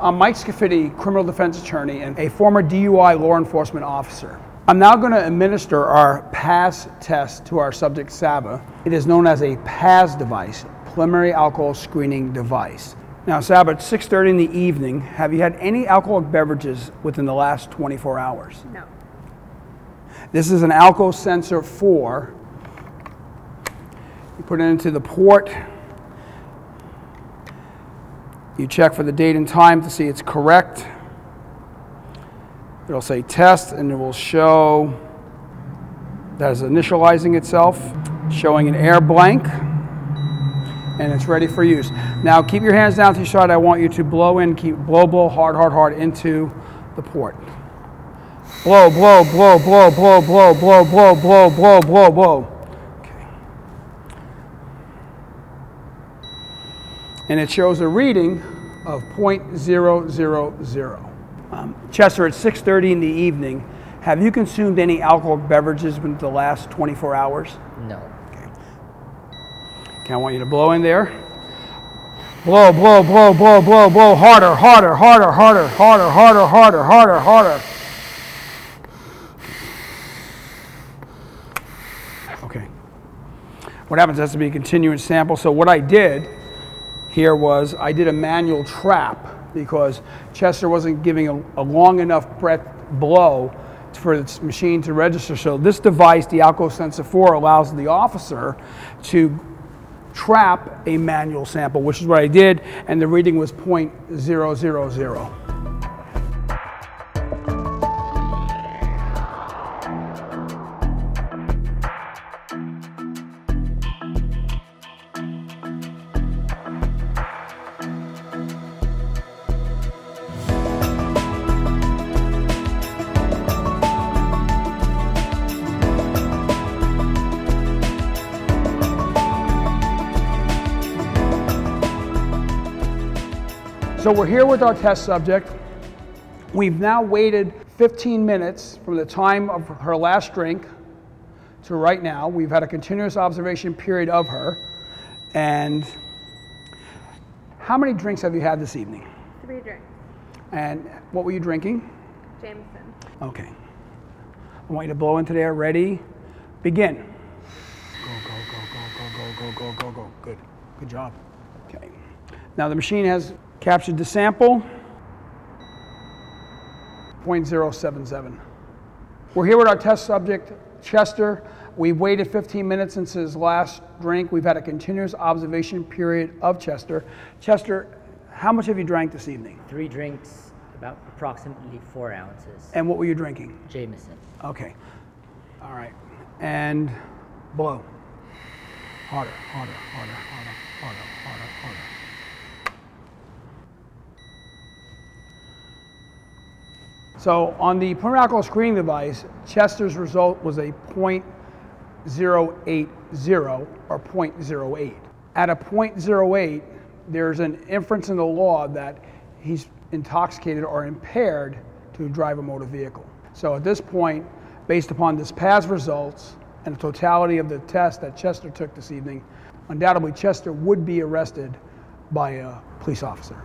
I'm Mike Scafiddi, criminal defense attorney and a former DUI law enforcement officer. I'm now going to administer our PAS test to our subject Saba. It is known as a PAS device, preliminary alcohol screening device. Now, Saba, it's 6.30 in the evening. Have you had any alcoholic beverages within the last 24 hours? No. This is an Alco Sensor 4. You put it into the port. You check for the date and time to see it's correct. It'll say test and it will show that it's initializing itself, showing an air blank, and it's ready for use. Now keep your hands down to your side. I want you to blow in, keep blow, blow hard, hard, hard into the port. Blow, blow, blow, blow, blow, blow, blow, blow, blow, blow, blow, blow. And it shows a reading of 0.000. Um, Chester, at 6.30 in the evening, have you consumed any alcoholic beverages within the last 24 hours? No. Okay, I want you to blow in there. Blow, blow, blow, blow, blow, blow, harder, harder, harder, harder, harder, harder, harder, harder, harder. Okay. What happens has to be a continuous sample. So what I did here was I did a manual trap because Chester wasn't giving a, a long enough breath blow for the machine to register. So this device, the Alco Sensor 4, allows the officer to trap a manual sample, which is what I did, and the reading was 0.000. So we're here with our test subject. We've now waited 15 minutes from the time of her last drink to right now. We've had a continuous observation period of her. And how many drinks have you had this evening? Three drinks. And what were you drinking? Jameson. Okay. I want you to blow into there. Ready? Begin. Go, go, go, go, go, go, go, go, go, go. Good. Good job. Okay. Now the machine has captured the sample. 0.077. We're here with our test subject, Chester. We've waited 15 minutes since his last drink. We've had a continuous observation period of Chester. Chester, how much have you drank this evening? Three drinks, about approximately four ounces. And what were you drinking? Jameson. Okay. All right. And blow. Harder, harder, harder, harder, harder, harder, harder. So on the alcohol screening device, Chester's result was a 0.080 or 0.08. At a 0.08, there's an inference in the law that he's intoxicated or impaired to drive a motor vehicle. So at this point, based upon this PAS results and the totality of the test that Chester took this evening, undoubtedly Chester would be arrested by a police officer.